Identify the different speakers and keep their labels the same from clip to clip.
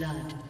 Speaker 1: blood.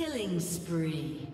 Speaker 1: Killing spree.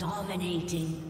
Speaker 1: Dominating.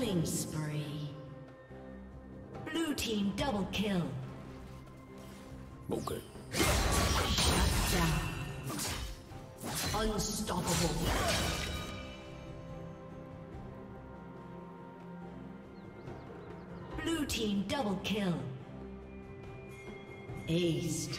Speaker 1: Killing spree. Blue team double kill.
Speaker 2: Okay.
Speaker 1: Shut down. Unstoppable. Blue team double kill. Aced.